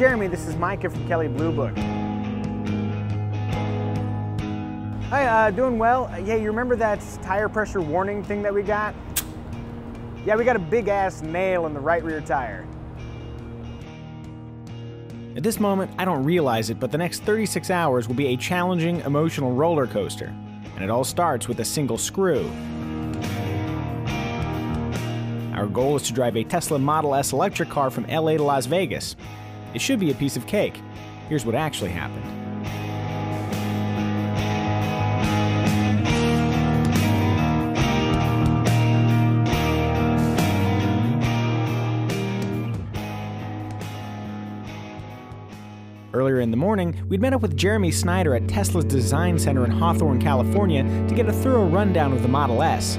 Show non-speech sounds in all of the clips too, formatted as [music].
Jeremy, this is Micah from Kelley Blue Book. Hi, uh, doing well. Uh, yeah, you remember that tire pressure warning thing that we got? Yeah, we got a big ass nail in the right rear tire. At this moment, I don't realize it, but the next 36 hours will be a challenging, emotional roller coaster. And it all starts with a single screw. Our goal is to drive a Tesla Model S electric car from LA to Las Vegas. It should be a piece of cake. Here's what actually happened. Earlier in the morning, we'd met up with Jeremy Snyder at Tesla's Design Center in Hawthorne, California to get a thorough rundown of the Model S.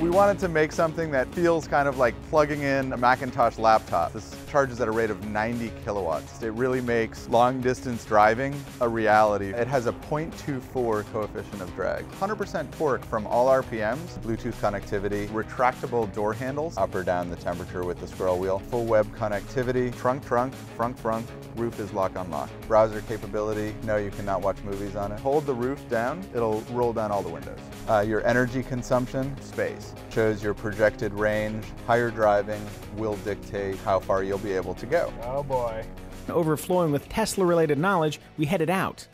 We wanted to make something that feels kind of like plugging in a Macintosh laptop. This charges at a rate of 90 kilowatts. It really makes long distance driving a reality. It has a 0.24 coefficient of drag. 100% torque from all RPMs, Bluetooth connectivity, retractable door handles, up or down the temperature with the scroll wheel, full web connectivity, trunk trunk, front front, roof is lock on lock. Browser capability, no you cannot watch movies on it. Hold the roof down, it'll roll down all the windows. Uh, your energy consumption, space. Shows your projected range. Higher driving will dictate how far you'll be able to go. Oh boy. Overflowing with Tesla related knowledge, we headed out.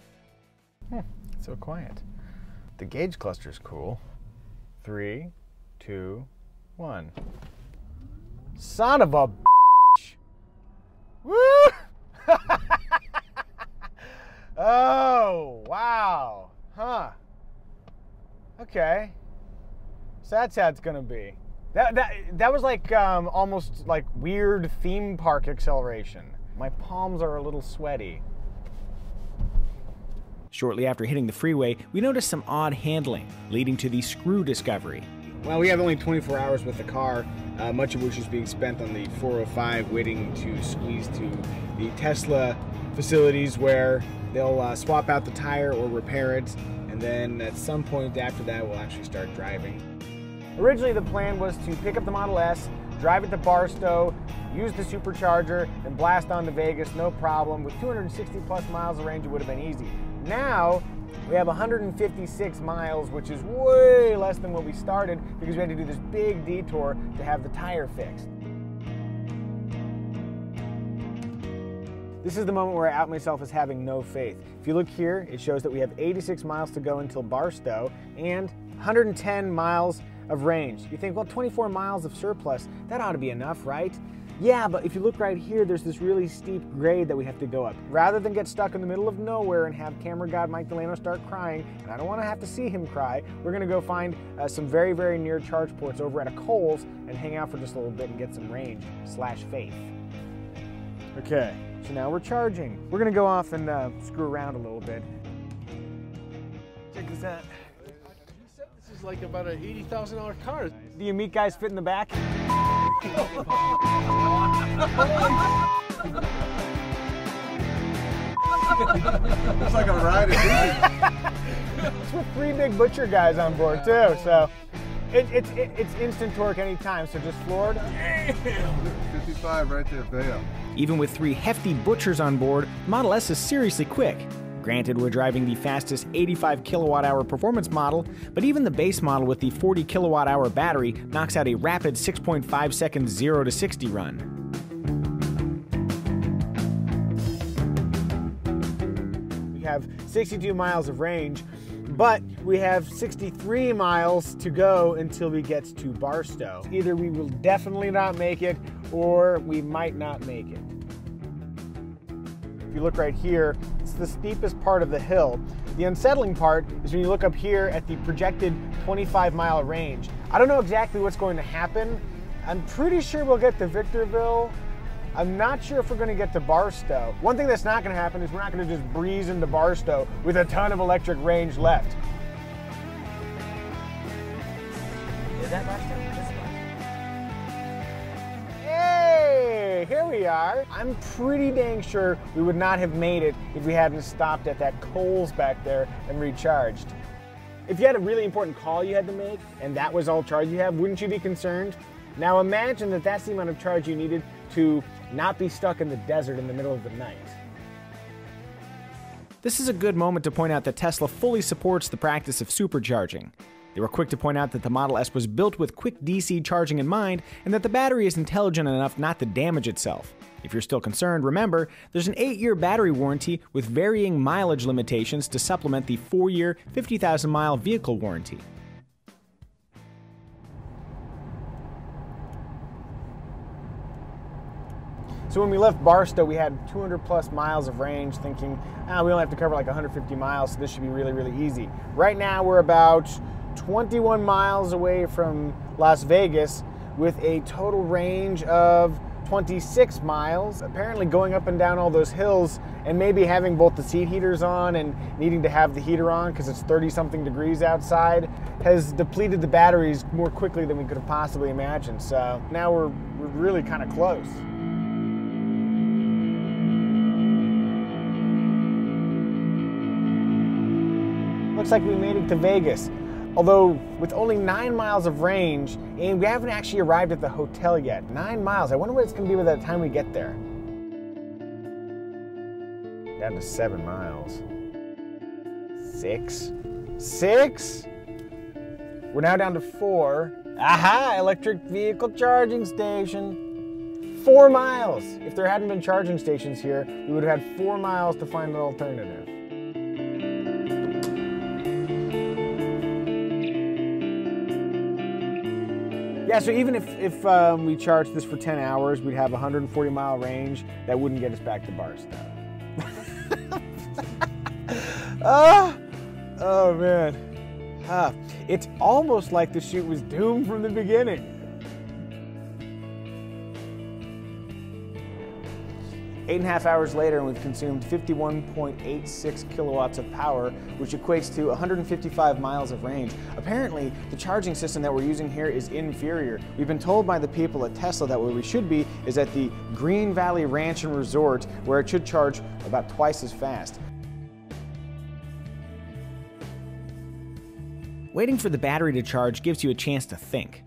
Hmm, so quiet. The gauge cluster's cool. Three, two, one. Son of a bitch. Woo! [laughs] oh, wow. Huh. Okay. So that's how it's gonna be. That that that was like um, almost like weird theme park acceleration. My palms are a little sweaty. Shortly after hitting the freeway, we noticed some odd handling, leading to the screw discovery. Well, we have only 24 hours with the car, uh, much of which is being spent on the 405, waiting to squeeze to the Tesla facilities where they'll uh, swap out the tire or repair it, and then at some point after that, we'll actually start driving. Originally, the plan was to pick up the Model S, drive it to Barstow, use the supercharger, and blast on to Vegas, no problem. With 260 plus miles of range, it would have been easy. Now, we have 156 miles, which is way less than what we started because we had to do this big detour to have the tire fixed. This is the moment where I out myself as having no faith. If you look here, it shows that we have 86 miles to go until Barstow and 110 miles of range. You think, well, 24 miles of surplus, that ought to be enough, right? Yeah, but if you look right here, there's this really steep grade that we have to go up. Rather than get stuck in the middle of nowhere and have camera god Mike Delano start crying, and I don't want to have to see him cry, we're going to go find uh, some very, very near charge ports over at a Kohl's and hang out for just a little bit and get some range slash faith. Okay, so now we're charging. We're going to go off and uh, screw around a little bit. Check this out. This is like about an eighty thousand dollar car. Do you meet guys fit in the back? [laughs] It's like a ride It's with three big butcher guys on board too, so it, it's it, it's instant torque anytime. So just floored. 55 right there, bam. Even with three hefty butchers on board, Model S is seriously quick. Granted, we're driving the fastest 85 kilowatt hour performance model, but even the base model with the 40 kilowatt hour battery knocks out a rapid 6.5 second 0 to 60 run. We have 62 miles of range, but we have 63 miles to go until we get to Barstow. Either we will definitely not make it, or we might not make it. You look right here, it's the steepest part of the hill. The unsettling part is when you look up here at the projected 25 mile range. I don't know exactly what's going to happen. I'm pretty sure we'll get to Victorville. I'm not sure if we're going to get to Barstow. One thing that's not going to happen is we're not going to just breeze into Barstow with a ton of electric range left. Are. I'm pretty dang sure we would not have made it if we hadn't stopped at that Kohl's back there and recharged. If you had a really important call you had to make and that was all charge you have, wouldn't you be concerned? Now imagine that that's the amount of charge you needed to not be stuck in the desert in the middle of the night. This is a good moment to point out that Tesla fully supports the practice of supercharging. They were quick to point out that the Model S was built with quick DC charging in mind and that the battery is intelligent enough not to damage itself. If you're still concerned, remember, there's an 8 year battery warranty with varying mileage limitations to supplement the 4 year, 50,000 mile vehicle warranty. So when we left Barstow, we had 200 plus miles of range, thinking, ah, we only have to cover like 150 miles, so this should be really, really easy. Right now, we're about 21 miles away from Las Vegas with a total range of 26 miles. Apparently, going up and down all those hills and maybe having both the seat heaters on and needing to have the heater on because it's 30 something degrees outside has depleted the batteries more quickly than we could have possibly imagined. So now we're, we're really kind of close. Looks like we made it to Vegas. Although, with only nine miles of range, and we haven't actually arrived at the hotel yet. Nine miles. I wonder what it's going to be by the time we get there. Down to seven miles. Six. Six? We're now down to four. Aha! Electric vehicle charging station. Four miles. If there hadn't been charging stations here, we would have had four miles to find an alternative. Yeah, so even if, if um, we charged this for 10 hours, we'd have 140 mile range. That wouldn't get us back to Barstow. [laughs] ah, oh man. Ah, it's almost like the shoot was doomed from the beginning. Eight and a half hours later, and we've consumed 51.86 kilowatts of power, which equates to 155 miles of range. Apparently, the charging system that we're using here is inferior. We've been told by the people at Tesla that where we should be is at the Green Valley Ranch and Resort, where it should charge about twice as fast. Waiting for the battery to charge gives you a chance to think.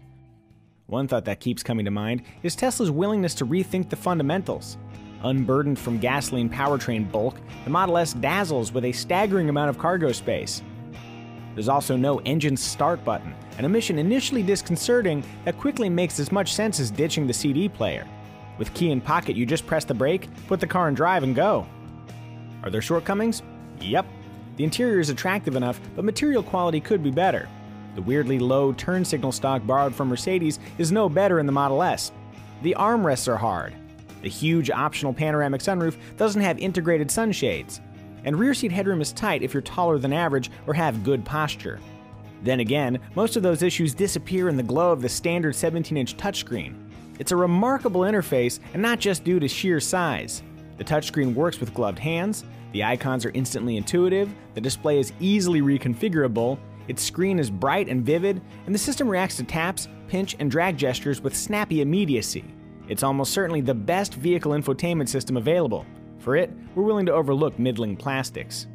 One thought that keeps coming to mind is Tesla's willingness to rethink the fundamentals. Unburdened from gasoline powertrain bulk, the Model S dazzles with a staggering amount of cargo space. There's also no engine start button, an omission initially disconcerting that quickly makes as much sense as ditching the CD player. With key in pocket, you just press the brake, put the car in drive, and go. Are there shortcomings? Yep. The interior is attractive enough, but material quality could be better. The weirdly low turn signal stalk borrowed from Mercedes is no better in the Model S. The armrests are hard, the huge optional panoramic sunroof doesn't have integrated sunshades, and rear seat headroom is tight if you're taller than average or have good posture. Then again, most of those issues disappear in the glow of the standard 17 inch touchscreen. It's a remarkable interface and not just due to sheer size. The touchscreen works with gloved hands, the icons are instantly intuitive, the display is easily reconfigurable, its screen is bright and vivid, and the system reacts to taps, pinch, and drag gestures with snappy immediacy. It's almost certainly the best vehicle infotainment system available. For it, we're willing to overlook middling plastics.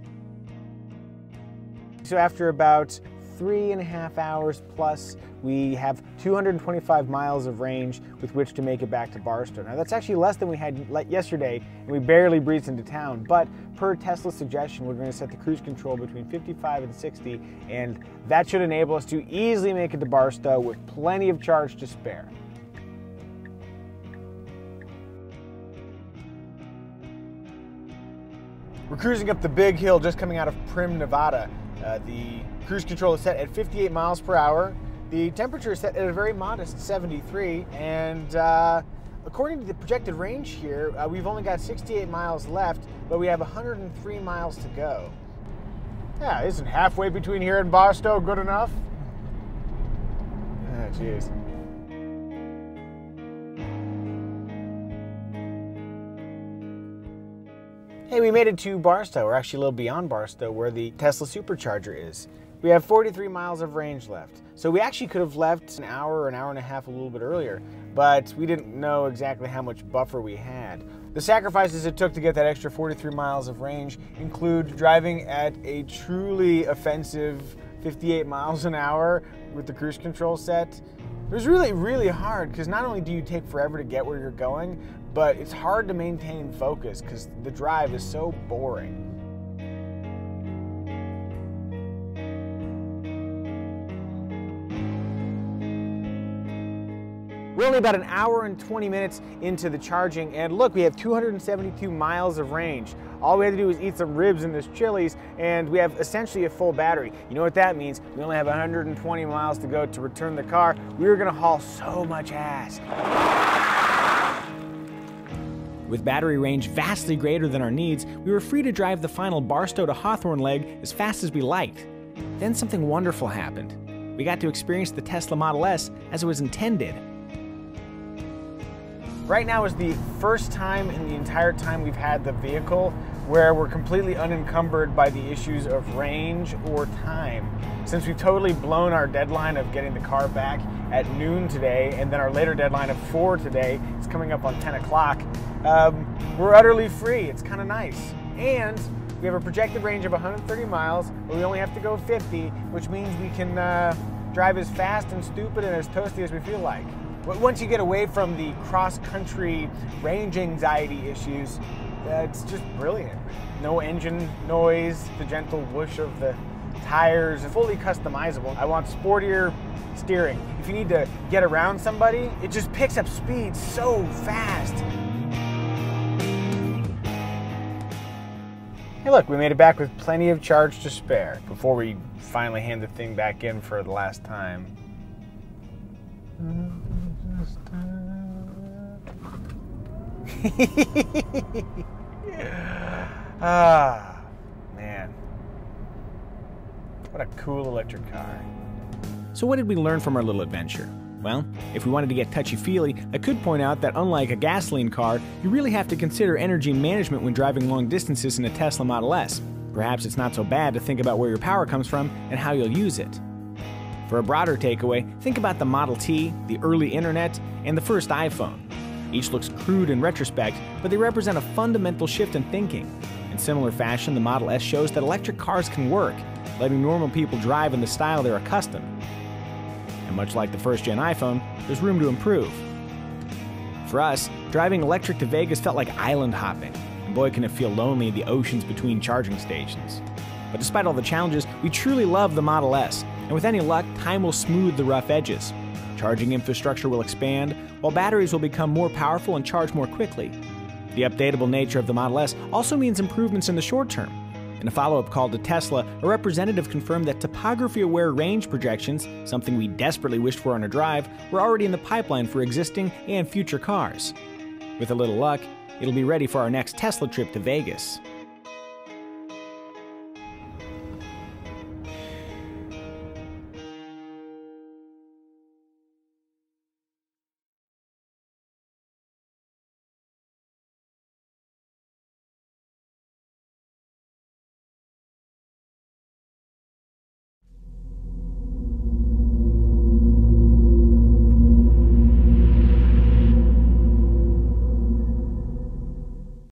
So after about three and a half hours plus, we have 225 miles of range with which to make it back to Barstow. Now that's actually less than we had yesterday, and we barely breezed into town. But per Tesla's suggestion, we're going to set the cruise control between 55 and 60, and that should enable us to easily make it to Barstow with plenty of charge to spare. We're cruising up the big hill just coming out of Primm, Nevada. Uh, the cruise control is set at 58 miles per hour. The temperature is set at a very modest 73, and uh, according to the projected range here, uh, we've only got 68 miles left, but we have 103 miles to go. Yeah, isn't halfway between here and Barstow good enough? Ah, jeez. Hey, we made it to Barstow, or actually a little beyond Barstow, where the Tesla supercharger is. We have 43 miles of range left. So we actually could have left an hour or an hour and a half a little bit earlier, but we didn't know exactly how much buffer we had. The sacrifices it took to get that extra 43 miles of range include driving at a truly offensive 58 miles an hour with the cruise control set. It was really, really hard because not only do you take forever to get where you're going, but it's hard to maintain focus because the drive is so boring. We're only about an hour and 20 minutes into the charging, and look, we have 272 miles of range. All we have to do is eat some ribs and this Chili's, and we have essentially a full battery. You know what that means? We only have 120 miles to go to return the car. We are gonna haul so much ass. With battery range vastly greater than our needs, we were free to drive the final Barstow to Hawthorne leg as fast as we liked. Then something wonderful happened. We got to experience the Tesla Model S as it was intended. Right now is the first time in the entire time we've had the vehicle where we're completely unencumbered by the issues of range or time. Since we've totally blown our deadline of getting the car back at noon today, and then our later deadline of 4 today is coming up on 10 o'clock, um, we're utterly free. It's kind of nice. And we have a projected range of 130 miles, but we only have to go 50, which means we can uh, drive as fast and stupid and as toasty as we feel like. But once you get away from the cross-country range anxiety issues, uh, it's just brilliant. No engine noise, the gentle whoosh of the tires, fully customizable. I want sportier steering. If you need to get around somebody, it just picks up speed so fast. Hey look, we made it back with plenty of charge to spare before we finally hand the thing back in for the last time. [laughs] ah, man. What a cool electric car. So, what did we learn from our little adventure? Well, if we wanted to get touchy feely, I could point out that unlike a gasoline car, you really have to consider energy management when driving long distances in a Tesla Model S. Perhaps it's not so bad to think about where your power comes from and how you'll use it. For a broader takeaway, think about the Model T, the early internet, and the first iPhone. Each looks crude in retrospect, but they represent a fundamental shift in thinking. In similar fashion, the Model S shows that electric cars can work, letting normal people drive in the style they're accustomed. And much like the first gen iPhone, there's room to improve. For us, driving electric to Vegas felt like island hopping, and boy can it feel lonely in the oceans between charging stations. But despite all the challenges, we truly love the Model S, and with any luck, time will smooth the rough edges. Charging infrastructure will expand, while batteries will become more powerful and charge more quickly. The updatable nature of the Model S also means improvements in the short term. In a follow up call to Tesla, a representative confirmed that topography aware range projections, something we desperately wished for on a drive, were already in the pipeline for existing and future cars. With a little luck, it'll be ready for our next Tesla trip to Vegas.